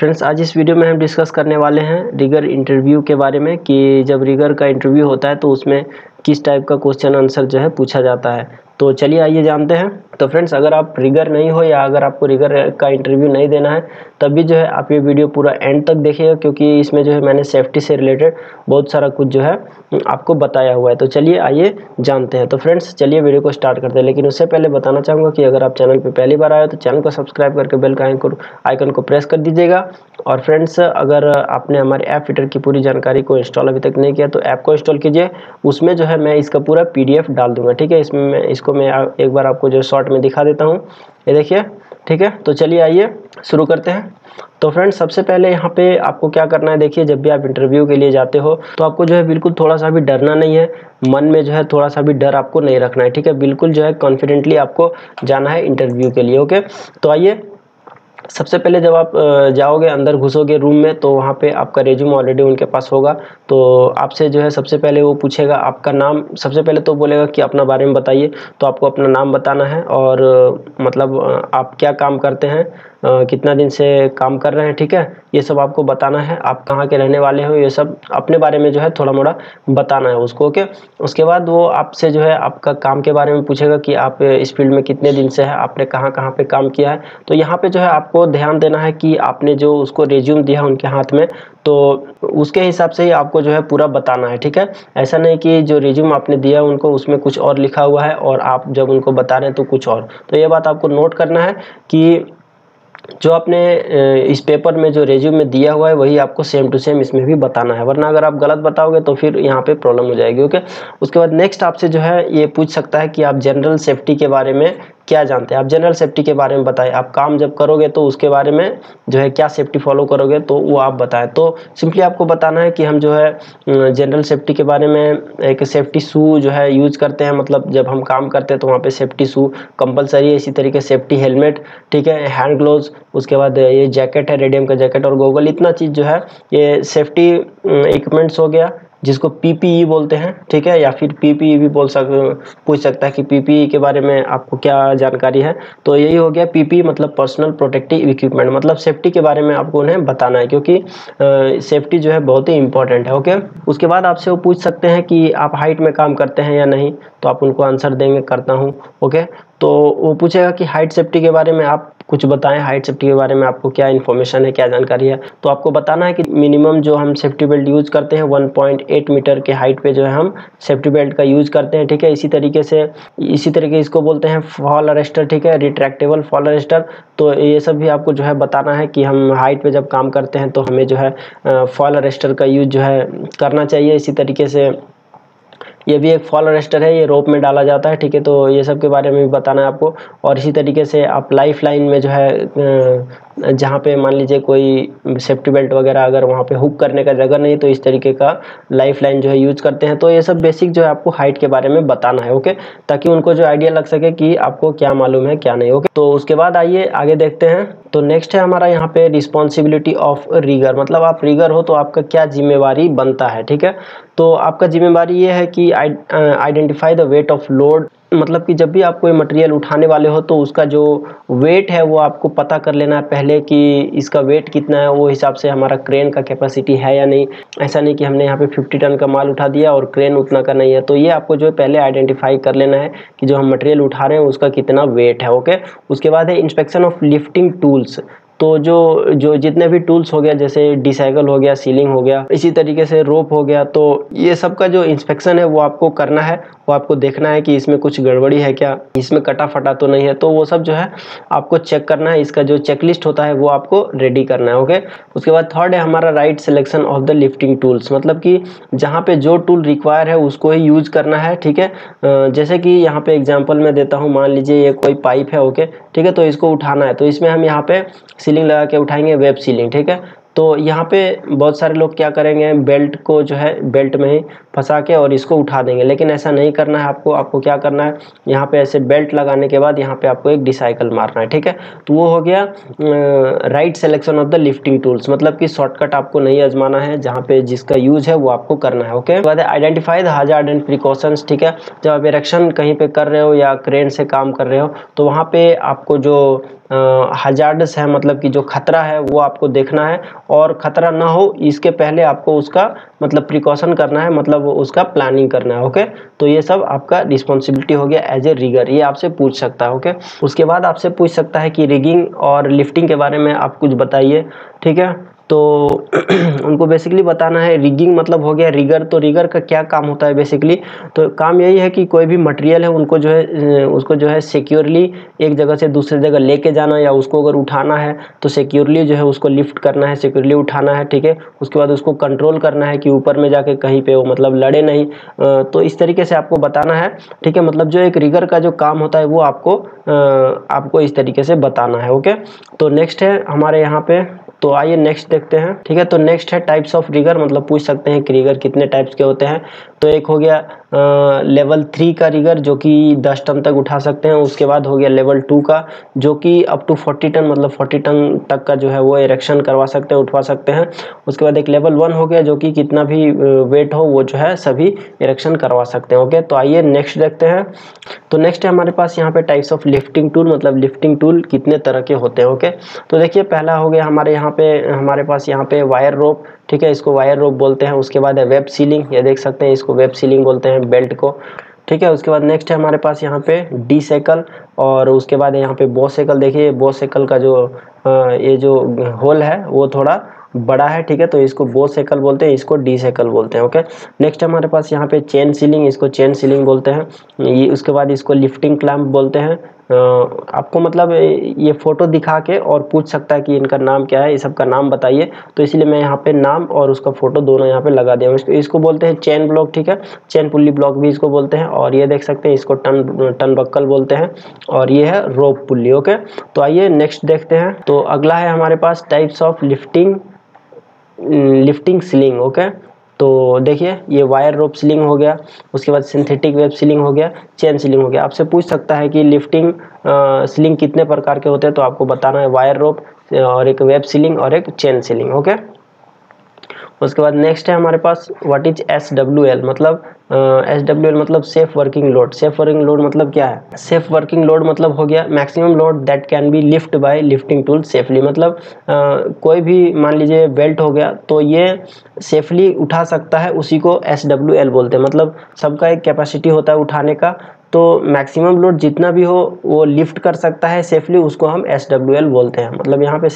Friends, आज इस video में हम डिस्कस करने वाले हैं रिगर इंटरव्यू के बारे में कि जब रिगर का इंटरव्यू होता है तो उसमें किस टाइप का क्वेश्चन आंसर जो है पूछा जाता है। तो चलिए, आइए जानते हैं। तो फ्रेंड्स, अगर आप रिगर नहीं हो या अगर आपको रिगर का इंटरव्यू नहीं देना है, तब भी जो है आप ये वीडियो पूरा एंड तक देखिएगा, क्योंकि इसमें जो है मैंने सेफ्टी से रिलेटेड बहुत सारा कुछ जो है आपको बताया हुआ है। तो चलिए, आइए जानते हैं। तो फ्रेंड्स, चलिए वीडियो को स्टार्ट करते हैं। लेकिन उससे पहले बताना चाहूँगा कि अगर आप चैनल पर पहली बार आए तो चैनल को सब्सक्राइब करके बेल का आइकन को प्रेस कर दीजिएगा। और फ्रेंड्स, अगर आपने हमारे ऐप फिटर की पूरी जानकारी को इंस्टॉल अभी तक नहीं किया तो ऐप को इंस्टॉल कीजिए। उसमें जो है, मैं इसका पूरा पीडीएफ डाल दूँगा, ठीक है? इसमें मैं, इसको मैं एक बार आपको जो शॉर्ट में दिखा देता हूँ। ये देखिए ठीक है? तो चलिए आइए, शुरू करते हैं। तो फ्रेंड्स, सबसे पहले यहाँ पे आपको क्या करना है, देखिए, जब भी आप इंटरव्यू के लिए जाते हो तो आपको जो है बिल्कुल थोड़ा सा भी डरना नहीं है। मन में जो है थोड़ा सा भी डर आपको नहीं रखना है, ठीक है? बिल्कुल जो है कॉन्फिडेंटली आपको जाना है इंटरव्यू के लिए ओके तो आइए सबसे पहले जब आप जाओगे, अंदर घुसोगे रूम में तो वहाँ पे आपका रेज्यूम ऑलरेडी उनके पास होगा। तो आपसे जो है, सबसे पहले वो पूछेगा आपका नाम। सबसे पहले तो बोलेगा कि अपना बारे में बताइए। तो आपको अपना नाम बताना है और मतलब आप क्या काम करते हैं? कितना दिन से काम कर रहे हैं, ठीक है? ये सब आपको बताना है। आप कहाँ के रहने वाले हो, ये सब अपने बारे में जो है थोड़ा मोड़ा बताना है उसको, ओके? उसके बाद वो आपसे जो है आपका काम के बारे में पूछेगा कि आप इस फ़ील्ड में कितने दिन से है, आपने कहाँ कहाँ पे काम किया है। तो यहाँ पे जो है आपको ध्यान देना है कि आपने जो उसको रेज्यूम दिया उनके हाथ में तो उसके हिसाब से ही आपको जो है पूरा बताना है, ठीक है? ऐसा नहीं कि जो रिज्यूम आपने दिया उनको उसमें कुछ और लिखा हुआ है और आप जब उनको बता रहे हैं तो कुछ और। तो ये बात आपको नोट करना है कि जो आपने इस पेपर में जो रेज्यूम में दिया हुआ है, वही आपको सेम टू सेम इसमें भी बताना है। वरना अगर आप गलत बताओगे तो फिर यहाँ पे प्रॉब्लम हो जाएगी ओके उसके बाद नेक्स्ट आपसे जो है, ये पूछ सकता है कि आप जनरल सेफ्टी के बारे में क्या जानते हैं? आप जनरल सेफ्टी के बारे में बताएँ। आप काम जब करोगे तो उसके बारे में जो है, क्या सेफ्टी फॉलो करोगे तो वो आप बताएँ। तो सिंपली आपको बताना है कि हम जो है जनरल सेफ्टी के बारे में एक सेफ्टी शू जो है यूज़ करते हैं। मतलब जब हम काम करते हैं तो वहाँ पे सेफ्टी शू कंपलसरी है, इसी तरीके सेफ्टी हेलमेट ठीक है? हैंड ग्लोव्स उसके बाद ये जैकेट है, रेडियम का जैकेट और गोगल, इतना चीज़ जो है, ये सेफ्टी इक्विपमेंट्स हो गया, जिसको पीपीई बोलते हैं, ठीक है? या फिर पीपीई भी बोल सक, पूछ सकता है कि पीपीई के बारे में आपको क्या जानकारी है? तो यही हो गया पीपीई मतलब पर्सनल प्रोटेक्टिव इक्विपमेंट मतलब सेफ्टी के बारे में आपको उन्हें बताना है, क्योंकि सेफ्टी जो है बहुत ही इंपॉर्टेंट है ओके उसके बाद आपसे वो पूछ सकते हैं कि आप हाइट में काम करते हैं या नहीं तो आप उनको आंसर देंगे, करता हूँ ओके तो वो पूछेगा कि हाइट सेफ्टी के बारे में आप कुछ बताएँ हाइट सेफ्टी के बारे में आपको क्या इन्फॉर्मेशन है, क्या जानकारी है? तो आपको बताना है कि मिनिमम जो हम सेफ्टी बेल्ट यूज़ करते हैं 1.8 मीटर के हाइट पे जो है हम सेफ्टी बेल्ट का यूज़ करते हैं, ठीक है? इसी तरीके से, इसी तरीके इसको बोलते हैं फॉल अरेस्टर ठीक है? रिट्रैक्टेबल फॉल अरेस्टर तो ये सब भी आपको जो है बताना है कि हम हाइट पर जब काम करते हैं तो हमें जो है फॉल अरेस्टर का यूज़ जो है करना चाहिए। इसी तरीके से ये भी एक फॉल अरेस्टर है, ये रोप में डाला जाता है, ठीक है तो ये सब के बारे में भी बताना है आपको। और इसी तरीके से आप लाइफ लाइन में जो है जहाँ पे मान लीजिए कोई सेफ्टी बेल्ट वगैरह अगर वहाँ पे हुक करने का जगह नहीं तो इस तरीके का लाइफ लाइन जो है यूज़ करते हैं। तो ये सब बेसिक जो है आपको हाइट के बारे में बताना है ओके ताकि उनको जो आइडिया लग सके कि आपको क्या मालूम है, क्या नहीं ओके तो उसके बाद आइए, आगे देखते हैं। तो नेक्स्ट है हमारा यहाँ पे रिस्पॉन्सिबिलिटी ऑफ़ रीगर मतलब आप रीगर हो तो आपका क्या जिम्मेवारी बनता है, ठीक है? तो आपका जिम्मेवारी ये है कि identify the weight of load मतलब कि जब भी आप कोई मटेरियल उठाने वाले हो तो उसका जो वेट है, वो आपको पता कर लेना है पहले कि इसका वेट कितना है, वो हिसाब से हमारा क्रेन का कैपेसिटी है या नहीं। ऐसा नहीं कि हमने यहाँ पे 50 टन का माल उठा दिया और क्रेन उतना का नहीं है। तो ये आपको जो है पहले आइडेंटिफाई कर लेना है कि जो हम मटेरियल उठा रहे हैं, उसका कितना वेट है ओके उसके बाद है इंस्पेक्शन ऑफ़ लिफ्टिंग टूल्स तो जो जो जितने भी टूल्स हो गया, जैसे डिसाइकल हो गया सीलिंग हो गया, इसी तरीके से रोप हो गया तो ये सब का जो इंस्पेक्शन है, वो आपको करना है, वो आपको देखना है कि इसमें कुछ गड़बड़ी है क्या, इसमें कटा फटा तो नहीं है तो वो सब जो है, आपको चेक करना है, इसका जो चेकलिस्ट होता है, वो आपको रेडी करना है ओके उसके बाद थर्ड है हमारा right selection of the lifting tools मतलब कि जहाँ पे जो टूल रिक्वायर है, उसको ही यूज़ करना है, ठीक है? जैसे कि यहाँ पे एग्ज़ाम्पल मैं देता हूँ, मान लीजिए ये कोई पाइप है ओके ठीक है तो इसको उठाना है तो इसमें हम यहाँ पे सीलिंग लगा के उठाएँगे वेब सीलिंग ठीक है? तो यहाँ पे बहुत सारे लोग क्या करेंगे बेल्ट को जो है बेल्ट में ही फंसा के और इसको उठा देंगे। लेकिन ऐसा नहीं करना है आपको। आपको क्या करना है? यहाँ पे ऐसे बेल्ट लगाने के बाद यहाँ पे आपको एक डिसाइकल मारना है, ठीक है? तो वो हो गया right selection of the lifting tools मतलब कि शॉर्टकट आपको नहीं आजमाना है, जहाँ पे जिसका यूज़ है वो आपको करना है ओके बाद आइडेंटिफाई द एंड प्रिकॉशंस ठीक है? जब आप इरेक्शन कहीं पर कर रहे हो या क्रेन से काम कर रहे हो तो वहाँ पे आपको जो हजार्डस है मतलब कि जो खतरा है, वो आपको देखना है और ख़तरा ना हो, इसके पहले आपको उसका मतलब प्रिकॉशन करना है मतलब उसका प्लानिंग करना है ओके तो ये सब आपका रिस्पॉन्सिबिलिटी हो गया एज ए रिगर ये आपसे पूछ सकता है ओके उसके बाद आपसे पूछ सकता है कि रिगिंग और लिफ्टिंग के बारे में आप कुछ बताइए, ठीक है? तो उनको बेसिकली बताना है रिगिंग मतलब हो गया रिगर तो रिगर का क्या काम होता है बेसिकली तो काम यही है कि कोई भी मटेरियल है, उनको जो है उसको जो है सिक्योरली एक जगह से दूसरी जगह लेके जाना या उसको अगर उठाना है तो सिक्योरली जो है उसको लिफ्ट करना है सिक्योरली उठाना है, ठीक है? उसके बाद उसको कंट्रोल करना है कि ऊपर में जाके कहीं पर वो मतलब लड़े नहीं। तो इस तरीके से आपको बताना है, ठीक है? मतलब जो एक रिगर का जो काम होता है, वो आपको आपको इस तरीके से बताना है ओके तो नेक्स्ट है हमारे यहाँ पे तो आइए नेक्स्ट देखते हैं। ठीक है तो नेक्स्ट है टाइप्स ऑफ़ रिगर मतलब पूछ सकते हैं कि रिगर कितने टाइप्स के होते हैं। तो एक हो गया लेवल थ्री का रिगर जो कि दस टन तक उठा सकते हैं। उसके बाद हो गया लेवल टू का, जो कि अप टू फोर्टी टन मतलब फोर्टी टन तक का जो है वो इरेक्शन करवा सकते हैं, उठवा सकते हैं। उसके बाद एक लेवल वन हो गया, जो कि कितना भी वेट हो, वो जो है सभी इरेक्शन करवा सकते हैं। ओके तो आइए नेक्स्ट देखते हैं। तो नेक्स्ट है हमारे पास यहाँ पे टाइप्स ऑफ़ लिफ्टिंग टूल मतलब लिफ्टिंग टूल कितने तरह के होते हैं। ओके तो देखिए, पहला हो गया हमारे यहाँ पे, हमारे पास यहाँ पे वायर रोप ठीक है, इसको वायर रोप बोलते हैं, उसके बाद है वेब सीलिंग ये देख सकते हैं, इसको वेब सीलिंग बोलते हैं बेल्ट को। ठीक है, उसके बाद नेक्स्ट है हमारे पास यहाँ पे डी साइकिल और उसके बाद यहाँ पे बो साइकिल देखिए बो साइकिल का जो ये जो होल है, वो थोड़ा बड़ा है, ठीक है? तो इसको बो सेकल बोलते हैं, इसको डी सेकल बोलते हैं ओके नेक्स्ट हमारे पास यहाँ पे चेन सीलिंग इसको चेन सीलिंग बोलते हैं। ये उसके बाद इसको लिफ्टिंग क्लैम्प बोलते हैं। आपको मतलब ये फ़ोटो दिखा के और पूछ सकता है कि इनका नाम क्या है, ये सब का नाम बताइए। तो इसलिए मैं यहाँ पे नाम और उसका फ़ोटो दोनों यहाँ पे लगा दिया इसको इसको बोलते हैं चैन ब्लॉक ठीक है? चैन पुल्ली ब्लॉक भी इसको बोलते हैं और ये देख सकते हैं, इसको टन टन बक्कल बोलते हैं और ये है रोप पुल्ली ओके तो आइए नेक्स्ट देखते हैं। तो अगला है हमारे पास types of lifting lifting sling okay तो देखिए, ये वायर रोप सीलिंग हो गया, उसके बाद सिंथेटिक वेब सीलिंग हो गया चेन सीलिंग हो गया। आपसे पूछ सकता है कि लिफ्टिंग सीलिंग कितने प्रकार के होते हैं तो आपको बताना है वायर रोप और एक वेब सीलिंग और एक चेन सीलिंग ओके उसके बाद नेक्स्ट है हमारे पास what is S W L मतलब एस डब्ल्यू एल मतलब safe working load safe working load मतलब क्या है? सेफ़ वर्किंग लोड मतलब हो गया maximum load that can be lift by lifting tool safely मतलब uh, कोई भी मान लीजिए बेल्ट हो गया तो ये सेफली उठा सकता है उसी को एस डब्ल्यू एल बोलते हैं। मतलब सबका एक कैपेसिटी होता है उठाने का तो मैक्सिमम लोड जितना भी हो, वो लिफ्ट कर सकता है सेफली उसको हम एस डब्ल्यू एल बोलते हैं। मतलब यहाँ पे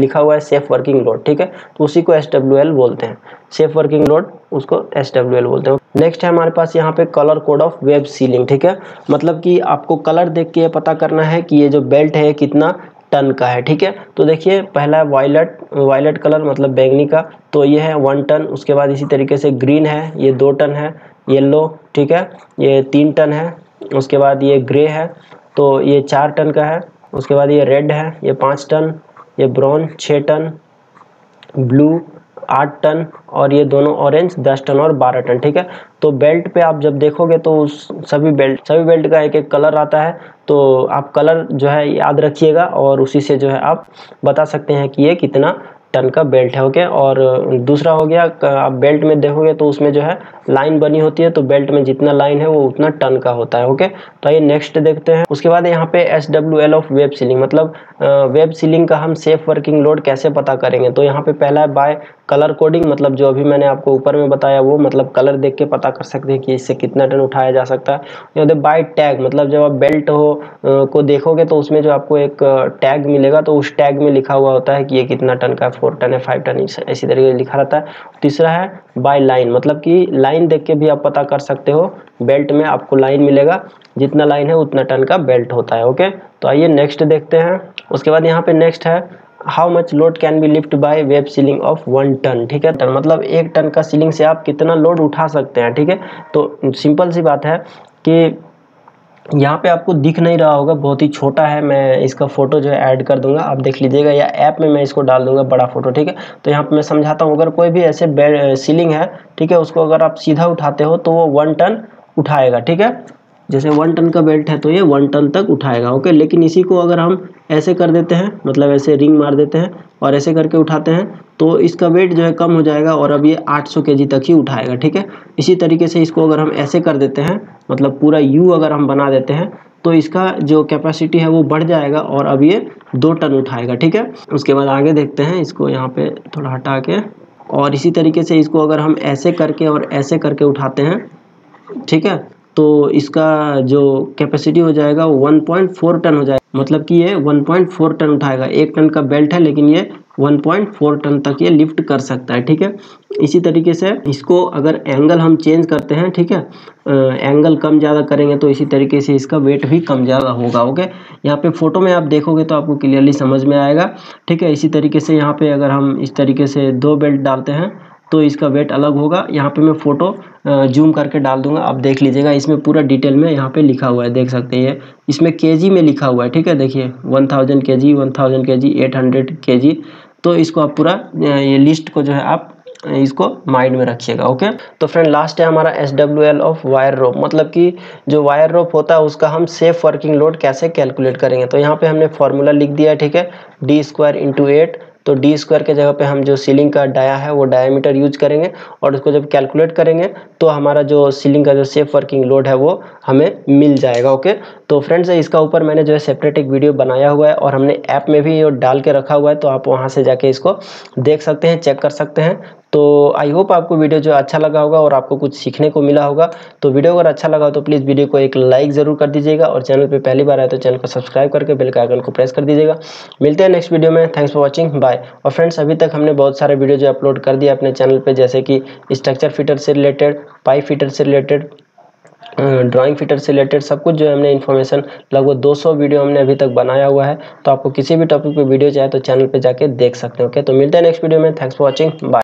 लिखा हुआ है सेफ़ वर्किंग लोड ठीक है? तो उसी को एस डब्ल्यू एल बोलते हैं। सेफ़ वर्किंग लोड उसको एस डब्ल्यू एल बोलते हैं। नेक्स्ट है हमारे पास यहाँ पे colour code of web sling ठीक है? मतलब कि आपको कलर देख के पता करना है कि ये जो बेल्ट है कितना टन का है, ठीक है? तो देखिए, पहला है वायलट वायलट कलर मतलब बैंगनी का। तो ये है वन टन उसके बाद इसी तरीके से ग्रीन है, ये दो टन है येलो ठीक है? ये तीन टन है उसके बाद ये ग्रे है तो ये चार टन का है, उसके बाद ये रेड है, ये पाँच टन, ये ब्राउन छः टन, ब्लू आठ टन और ये दोनों ऑरेंज दस टन और बारह टन, ठीक है? तो बेल्ट पे आप जब देखोगे तो उस सभी बेल्ट सभी बेल्ट का एक एक कलर आता है तो आप कलर जो है याद रखिएगा और उसी से जो है आप बता सकते हैं कि ये कितना टन का बेल्ट है, ओके? और दूसरा हो गया आप बेल्ट में देखोगे तो उसमें जो है लाइन बनी होती है तो बेल्ट में जितना लाइन है वो उतना टन का होता है, ओके? तो ये नेक्स्ट देखते हैं। उसके बाद यहाँ पे S W L of web sling मतलब वेब सीलिंग का हम सेफ़ वर्किंग लोड कैसे पता करेंगे? तो यहाँ पे पहला है बाय कलर कोडिंग मतलब जो अभी मैंने आपको ऊपर में बताया वो मतलब कलर देख के पता कर सकते हैं कि इससे कितना टन उठाया जा सकता है। यहाँ बाय टैग मतलब जब आप बेल्ट हो को देखोगे तो उसमें जो आपको एक टैग मिलेगा तो उस टैग में लिखा हुआ होता है कि ये कितना टन का है फोर टन है फाइव टन इसी तरीके से लिखा रहता है। तीसरा है बाय लाइन मतलब कि लाइन देख के भी आप पता कर सकते हो बेल्ट में आपको लाइन मिलेगा, जितना लाइन है उतना टन का बेल्ट होता है ओके तो आइए नेक्स्ट देखते हैं। उसके बाद यहाँ पे नेक्स्ट है how much load can be lift by web sling of one ton ठीक है? टन मतलब एक टन का सीलिंग से आप कितना लोड उठा सकते हैं, ठीक है? तो सिंपल सी बात है कि यहाँ पे आपको दिख नहीं रहा होगा, बहुत ही छोटा है, मैं इसका फ़ोटो जो है ऐड कर दूँगा, आप देख लीजिएगा, या ऐप में मैं इसको डाल दूँगा बड़ा फ़ोटो ठीक है? तो यहाँ पे मैं समझाता हूँ, अगर कोई भी ऐसे बेड सीलिंग है, ठीक है, उसको अगर आप सीधा उठाते हो तो वो वन टन उठाएगा, ठीक है? जैसे वन टन का बेल्ट है तो ये वन टन तक उठाएगा ओके लेकिन इसी को अगर हम ऐसे कर देते हैं मतलब ऐसे रिंग मार देते हैं और ऐसे करके उठाते हैं तो इसका वेट जो है कम हो जाएगा और अब ये 800 केजी तक ही उठाएगा, ठीक है? इसी तरीके से इसको अगर हम ऐसे कर देते हैं मतलब पूरा यू अगर हम बना देते हैं तो इसका जो कैपेसिटी है वो बढ़ जाएगा और अब ये दो टन उठाएगा, ठीक है? उसके बाद आगे देखते हैं, इसको यहाँ पे थोड़ा हटा के और इसी तरीके से इसको अगर हम ऐसे करके और ऐसे करके उठाते हैं, ठीक है? तो इसका जो कैपेसिटी हो जाएगा वो 1.4 टन हो जाएगा। मतलब कि ये 1.4 टन उठाएगा। एक टन का बेल्ट है, लेकिन ये 1.4 टन तक ये लिफ्ट कर सकता है, ठीक है? इसी तरीके से इसको अगर एंगल हम चेंज करते हैं, ठीक है? एंगल कम ज़्यादा करेंगे तो इसी तरीके से इसका वेट भी कम ज़्यादा होगा ओके यहाँ पे फ़ोटो में आप देखोगे तो आपको क्लियरली समझ में आएगा, ठीक है? इसी तरीके से यहाँ पे अगर हम इस तरीके से दो बेल्ट डालते हैं तो इसका वेट अलग होगा। यहाँ पे मैं फ़ोटो जूम करके डाल दूँगा। आप देख लीजिएगा, इसमें पूरा डिटेल में यहाँ पे लिखा हुआ है, देख सकते हैं इसमें के में लिखा हुआ है, ठीक है? देखिए वन थाउज़ेंड के जी वन थाउज़ेंड के जी एट हंड्रेड के जी तो इसको आप पूरा ये लिस्ट को जो है आप इसको माइंड में रखिएगा ओके तो फ्रेंड लास्ट है हमारा S W L of wire rope मतलब कि जो वायर रोप होता है, उसका हम सेफ़ वर्किंग लोड कैसे कैलकुलेट करेंगे? तो यहाँ पे हमने फॉर्मूला लिख दिया है, ठीक है? डी स्क्वायर इंटू एट तो डी स्क्वायर के जगह पे हम जो सीलिंग का डाया है, वो डायमीटर यूज़ करेंगे और उसको जब कैलकुलेट करेंगे तो हमारा जो सीलिंग का जो सेफ़ वर्किंग लोड है, वो हमें मिल जाएगा ओके तो फ्रेंड्स इसका ऊपर मैंने जो है सेपरेट एक वीडियो बनाया हुआ है और हमने ऐप में भी डाल के रखा हुआ है तो आप वहाँ से जाके इसको देख सकते हैं चेक कर सकते हैं। तो आई होप आपको वीडियो जो अच्छा लगा होगा और आपको कुछ सीखने को मिला होगा। तो वीडियो अगर अच्छा लगा तो प्लीज़ वीडियो को एक लाइक ज़रूर कर दीजिएगा और चैनल पे पहली बार आए तो चैनल को सब्सक्राइब करके बेल का आइकन को प्रेस कर दीजिएगा। मिलते हैं नेक्स्ट वीडियो में। थैंक्स फॉर वॉचिंग बाय और फ्रेंड्स अभी तक हमने बहुत सारे वीडियो जो अपलोड कर दिया अपने चैनल पर जैसे कि स्ट्रक्चर फिटर से रिलेटेड पाइप फिटर से रिलेटेड ड्राइंग फिटर से रिलेटेड सब कुछ जो है हमने इन्फॉर्मेशन लगभग 200 वीडियो हमने अभी तक बनाया हुआ है। तो आपको किसी भी टॉपिक पे वीडियो चाहिए तो चैनल पे जाके देख सकते हो ओके तो मिलते हैं नेक्स्ट वीडियो में। Thanks for watching bye